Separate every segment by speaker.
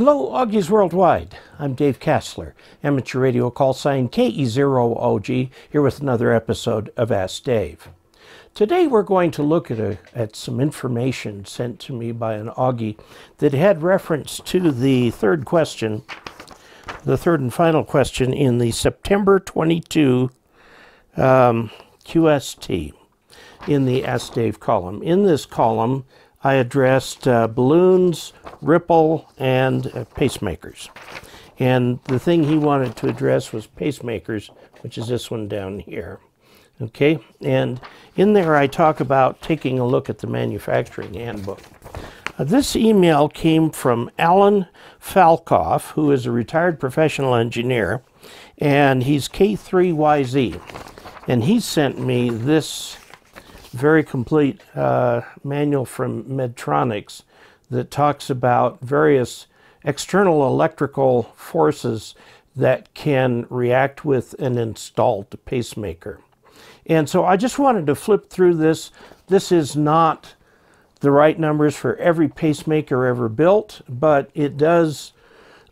Speaker 1: Hello, OGs Worldwide. I'm Dave Casler, amateur radio call sign KE0OG, here with another episode of Ask Dave. Today we're going to look at, a, at some information sent to me by an OG that had reference to the third question, the third and final question in the September 22 um, QST in the Ask Dave column. In this column, I addressed uh, balloons, ripple, and uh, pacemakers. And the thing he wanted to address was pacemakers, which is this one down here. Okay, and in there I talk about taking a look at the manufacturing handbook. Uh, this email came from Allan Falcoff, who is a retired professional engineer, and he's K3YZ. And he sent me this very complete uh, manual from Medtronics that talks about various external electrical forces that can react with an installed pacemaker. And so I just wanted to flip through this. This is not the right numbers for every pacemaker ever built, but it does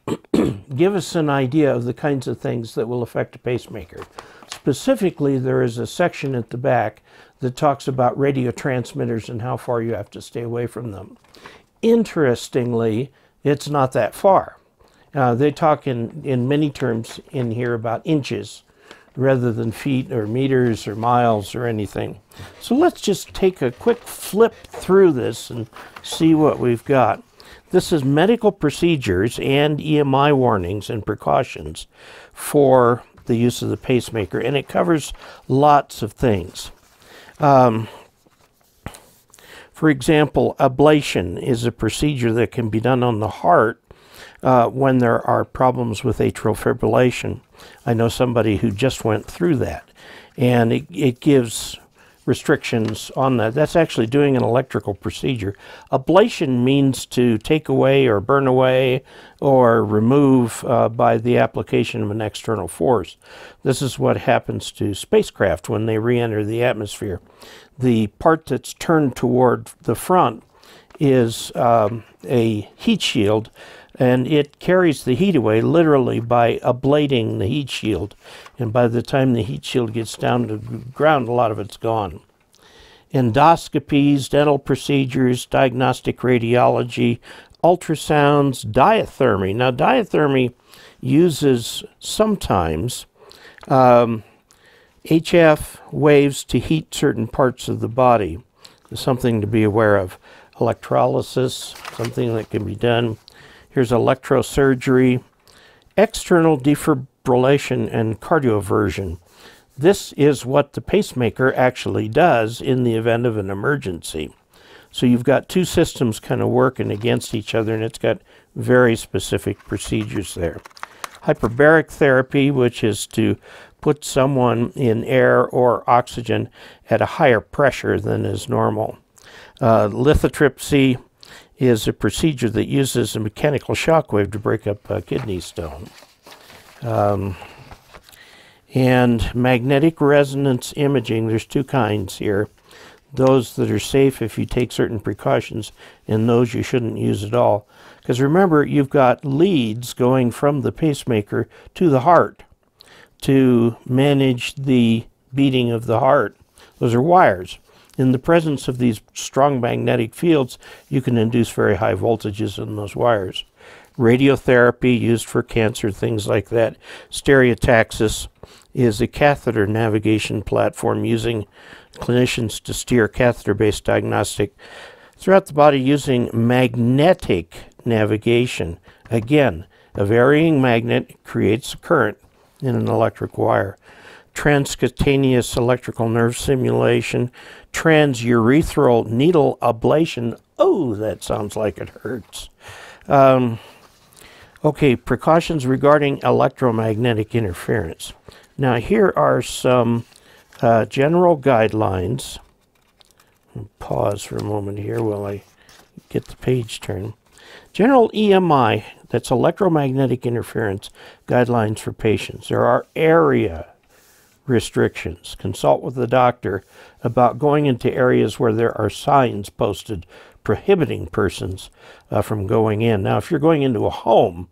Speaker 1: give us an idea of the kinds of things that will affect a pacemaker. Specifically, there is a section at the back that talks about radio transmitters and how far you have to stay away from them. Interestingly, it's not that far. Uh, they talk in, in many terms in here about inches rather than feet or meters or miles or anything. So let's just take a quick flip through this and see what we've got. This is medical procedures and EMI warnings and precautions for the use of the pacemaker, and it covers lots of things. Um, for example, ablation is a procedure that can be done on the heart uh, when there are problems with atrial fibrillation. I know somebody who just went through that, and it, it gives restrictions on that. That's actually doing an electrical procedure. Ablation means to take away or burn away or remove uh, by the application of an external force. This is what happens to spacecraft when they re-enter the atmosphere. The part that's turned toward the front is um, a heat shield and it carries the heat away literally by ablating the heat shield. And by the time the heat shield gets down to the ground, a lot of it's gone. Endoscopies, dental procedures, diagnostic radiology, ultrasounds, diathermy. Now, diathermy uses sometimes um, HF waves to heat certain parts of the body. Something to be aware of. Electrolysis, something that can be done Here's electrosurgery, external defibrillation, and cardioversion. This is what the pacemaker actually does in the event of an emergency. So you've got two systems kind of working against each other, and it's got very specific procedures there. Hyperbaric therapy, which is to put someone in air or oxygen at a higher pressure than is normal. Uh, lithotripsy, is a procedure that uses a mechanical shock wave to break up a kidney stone. Um, and magnetic resonance imaging, there's two kinds here. Those that are safe if you take certain precautions, and those you shouldn't use at all. Because remember, you've got leads going from the pacemaker to the heart to manage the beating of the heart. Those are wires. In the presence of these strong magnetic fields, you can induce very high voltages in those wires. Radiotherapy used for cancer, things like that. Stereotaxis is a catheter navigation platform using clinicians to steer catheter-based diagnostic throughout the body using magnetic navigation. Again, a varying magnet creates a current in an electric wire transcutaneous electrical nerve stimulation, transurethral needle ablation. Oh, that sounds like it hurts. Um, okay, precautions regarding electromagnetic interference. Now, here are some uh, general guidelines. Pause for a moment here while I get the page turned. General EMI, that's electromagnetic interference guidelines for patients. There are area restrictions. Consult with the doctor about going into areas where there are signs posted prohibiting persons uh, from going in. Now, if you're going into a home,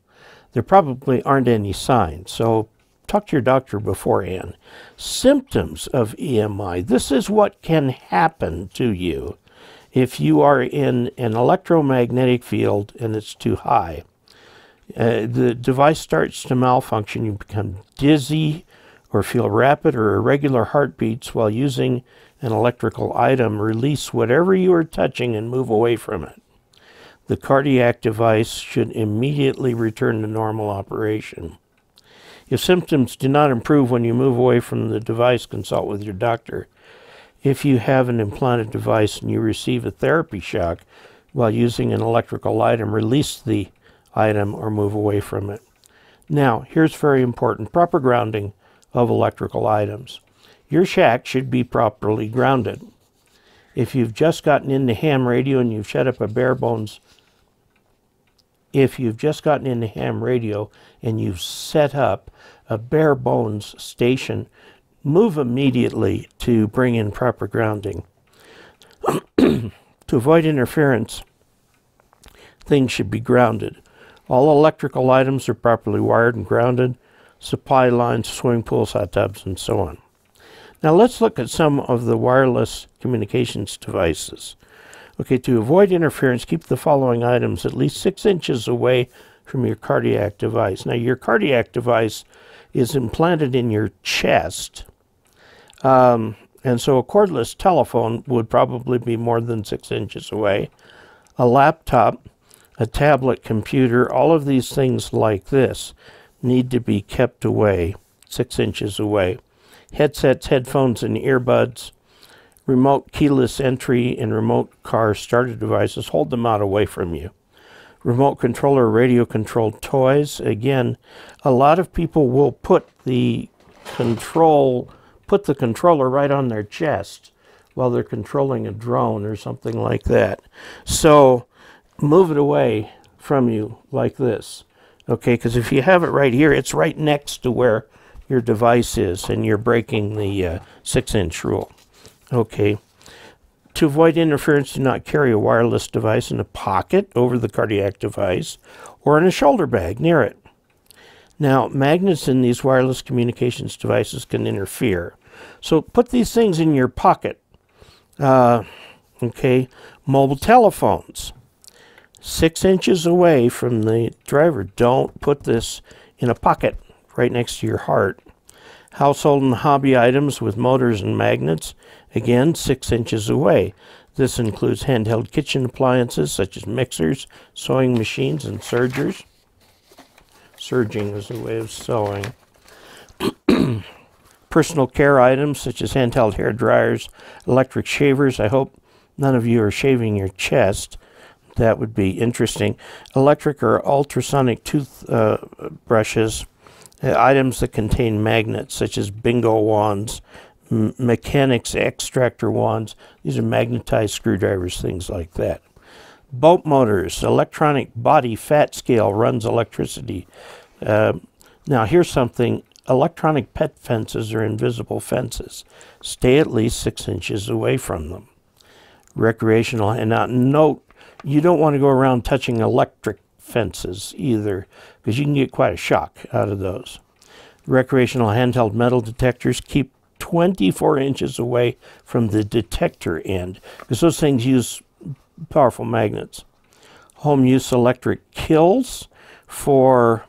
Speaker 1: there probably aren't any signs. So talk to your doctor beforehand. Symptoms of EMI. This is what can happen to you if you are in an electromagnetic field and it's too high. Uh, the device starts to malfunction. You become dizzy or feel rapid or irregular heartbeats while using an electrical item. Release whatever you are touching and move away from it. The cardiac device should immediately return to normal operation. If symptoms do not improve when you move away from the device, consult with your doctor. If you have an implanted device and you receive a therapy shock while using an electrical item, release the item or move away from it. Now, here's very important proper grounding of electrical items. Your shack should be properly grounded. If you've just gotten into ham radio and you've set up a bare bones if you've just gotten into ham radio and you've set up a bare bones station, move immediately to bring in proper grounding. to avoid interference, things should be grounded. All electrical items are properly wired and grounded, supply lines, swimming pools, hot tubs, and so on. Now let's look at some of the wireless communications devices. Okay, to avoid interference, keep the following items at least six inches away from your cardiac device. Now, your cardiac device is implanted in your chest, um, and so a cordless telephone would probably be more than six inches away. A laptop, a tablet computer, all of these things like this need to be kept away, six inches away. Headsets, headphones, and earbuds remote keyless entry and remote car starter devices, hold them out away from you. Remote controller, radio controlled toys. Again, a lot of people will put the control, put the controller right on their chest while they're controlling a drone or something like that. So move it away from you like this. Okay, because if you have it right here, it's right next to where your device is, and you're breaking the uh, six inch rule. Okay. To avoid interference, do not carry a wireless device in a pocket over the cardiac device or in a shoulder bag near it. Now, magnets in these wireless communications devices can interfere. So put these things in your pocket. Uh, okay, mobile telephones. Six inches away from the driver. Don't put this in a pocket right next to your heart. Household and hobby items with motors and magnets again six inches away. This includes handheld kitchen appliances such as mixers, sewing machines, and sergers. Serging is a way of sewing. Personal care items such as handheld hair dryers, electric shavers. I hope none of you are shaving your chest. That would be interesting. Electric or ultrasonic tooth uh, brushes. Uh, items that contain magnets such as bingo wands, mechanics extractor wands. These are magnetized screwdrivers, things like that. Boat motors, electronic body fat scale runs electricity. Uh, now, here's something electronic pet fences are invisible fences. Stay at least six inches away from them. Recreational, and now note, you don't want to go around touching electric fences either, because you can get quite a shock out of those. Recreational handheld metal detectors keep 24 inches away from the detector end because those things use powerful magnets. Home use electric kilns for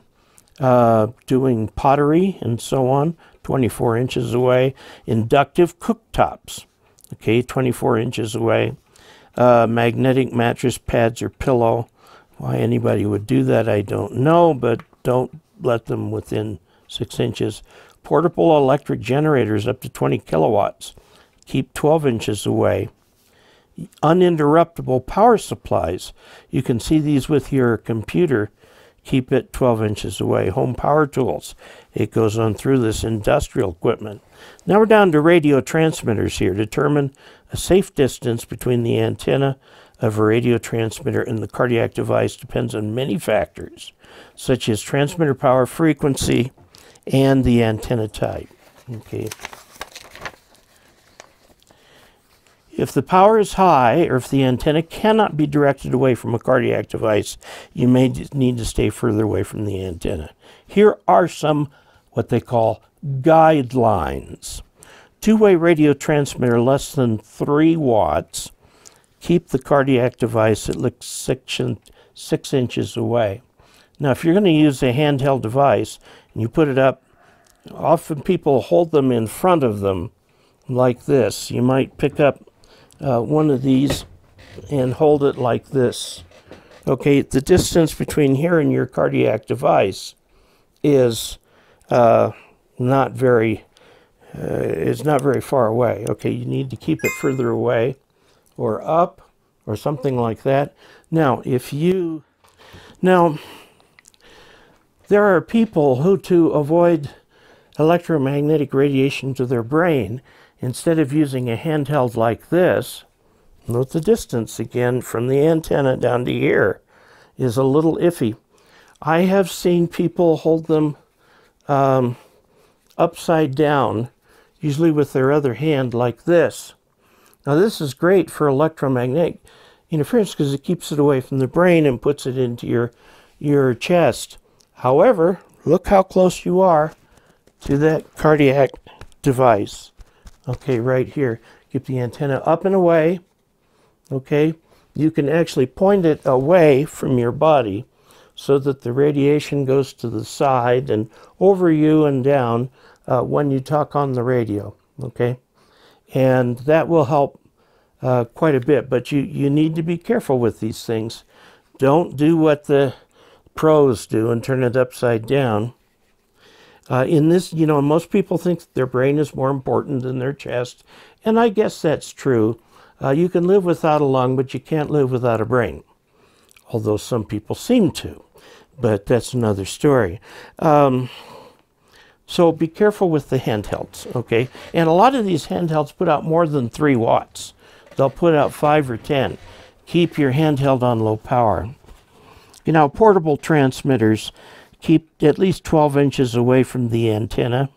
Speaker 1: uh, doing pottery and so on, 24 inches away. Inductive cooktops, okay, 24 inches away. Uh, magnetic mattress pads or pillow. Why anybody would do that, I don't know, but don't let them within six inches. Portable electric generators up to 20 kilowatts. Keep 12 inches away. Uninterruptible power supplies. You can see these with your computer. Keep it 12 inches away. Home power tools. It goes on through this industrial equipment. Now we're down to radio transmitters here. Determine a safe distance between the antenna of a radio transmitter and the cardiac device depends on many factors, such as transmitter power, frequency, and the antenna type. Okay. If the power is high or if the antenna cannot be directed away from a cardiac device, you may need to stay further away from the antenna. Here are some what they call guidelines. Two-way radio transmitter less than 3 watts. Keep the cardiac device at least six, six inches away. Now, if you're going to use a handheld device and you put it up, often people hold them in front of them like this. You might pick up uh, one of these and hold it like this. Okay, the distance between here and your cardiac device is uh, not very uh, is not very far away. Okay, you need to keep it further away or up or something like that. Now, if you now there are people who to avoid electromagnetic radiation to their brain instead of using a handheld like this, note the distance again from the antenna down to here is a little iffy. I have seen people hold them um, upside down, usually with their other hand like this. Now this is great for electromagnetic interference because it keeps it away from the brain and puts it into your, your chest. However, look how close you are to that cardiac device. Okay, right here. Keep the antenna up and away. Okay, you can actually point it away from your body so that the radiation goes to the side and over you and down uh, when you talk on the radio. Okay, and that will help uh, quite a bit. But you, you need to be careful with these things. Don't do what the pros do and turn it upside down. Uh, in this, you know, most people think their brain is more important than their chest, and I guess that's true. Uh, you can live without a lung, but you can't live without a brain, although some people seem to, but that's another story. Um, so be careful with the handhelds, okay? And a lot of these handhelds put out more than three watts. They'll put out five or 10. Keep your handheld on low power. You know, portable transmitters, keep at least 12 inches away from the antenna.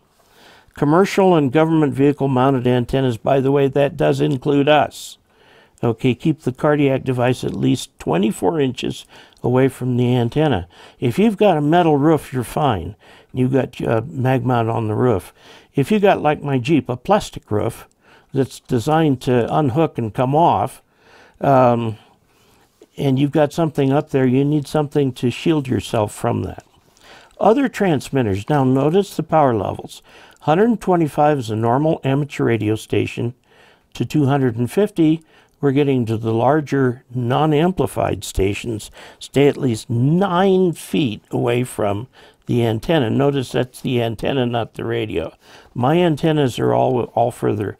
Speaker 1: Commercial and government vehicle mounted antennas, by the way, that does include us. Okay, keep the cardiac device at least 24 inches away from the antenna. If you've got a metal roof, you're fine. You've got uh, mag mount on the roof. If you got, like my Jeep, a plastic roof that's designed to unhook and come off, um, and you've got something up there, you need something to shield yourself from that. Other transmitters, now notice the power levels. 125 is a normal amateur radio station to 250 we're getting to the larger non-amplified stations stay at least nine feet away from the antenna. Notice that's the antenna, not the radio. My antennas are all, all further.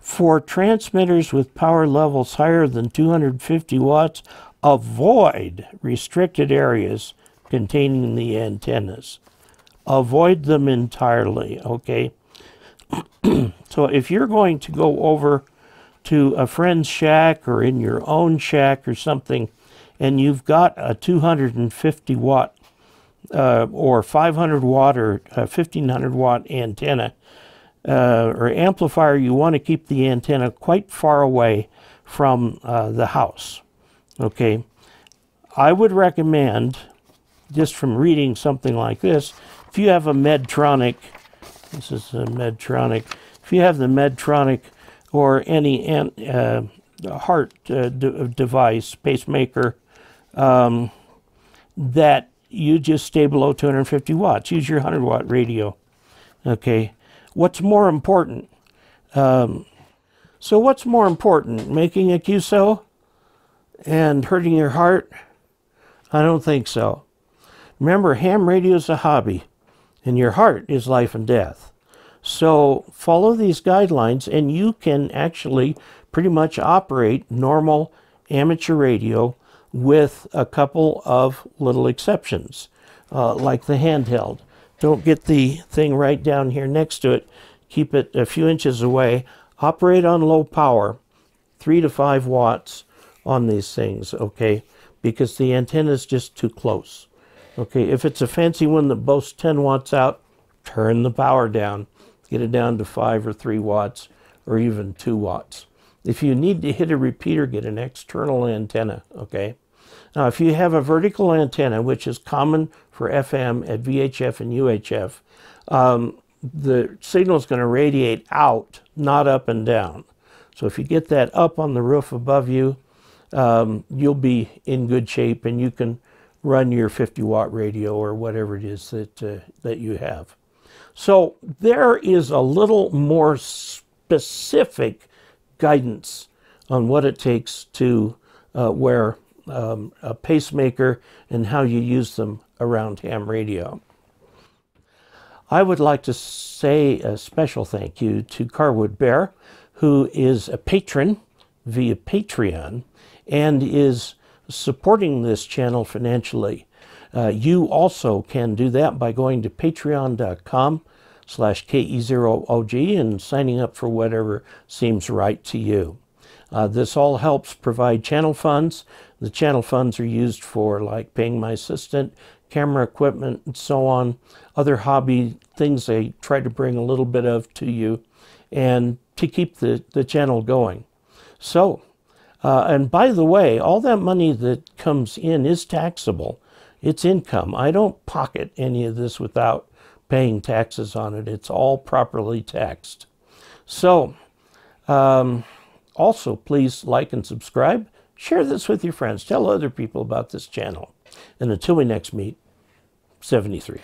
Speaker 1: For transmitters with power levels higher than 250 watts, avoid restricted areas containing the antennas. Avoid them entirely, okay? so if you're going to go over to a friend's shack or in your own shack or something, and you've got a 250 watt uh, or 500 watt or 1500 watt antenna uh, or amplifier, you want to keep the antenna quite far away from uh, the house. Okay, I would recommend, just from reading something like this, if you have a Medtronic, this is a Medtronic, if you have the Medtronic or any uh, heart uh, device, pacemaker, um, that you just stay below 250 watts. Use your 100 watt radio. Okay. What's more important? Um, so, what's more important, making a QSO and hurting your heart? I don't think so. Remember, ham radio is a hobby, and your heart is life and death. So, follow these guidelines, and you can actually pretty much operate normal amateur radio with a couple of little exceptions, uh, like the handheld. Don't get the thing right down here next to it. Keep it a few inches away. Operate on low power, 3 to 5 watts on these things, okay? Because the antenna is just too close. Okay, if it's a fancy one that boasts 10 watts out, turn the power down. Get it down to 5 or 3 watts or even 2 watts. If you need to hit a repeater, get an external antenna, okay? Now, if you have a vertical antenna, which is common for FM at VHF and UHF, um, the signal is going to radiate out, not up and down. So if you get that up on the roof above you, um, you'll be in good shape and you can run your 50 watt radio or whatever it is that, uh, that you have. So there is a little more specific guidance on what it takes to uh, wear um, a pacemaker and how you use them around ham radio. I would like to say a special thank you to Carwood Bear, who is a patron via Patreon and is supporting this channel financially. Uh, you also can do that by going to patreon.com slash KE0OG and signing up for whatever seems right to you. Uh, this all helps provide channel funds. The channel funds are used for like paying my assistant, camera equipment, and so on, other hobby things I try to bring a little bit of to you and to keep the, the channel going. So, uh, and by the way, all that money that comes in is taxable. It's income. I don't pocket any of this without paying taxes on it. It's all properly taxed. So, um, also, please like and subscribe. Share this with your friends. Tell other people about this channel. And until we next meet, 73.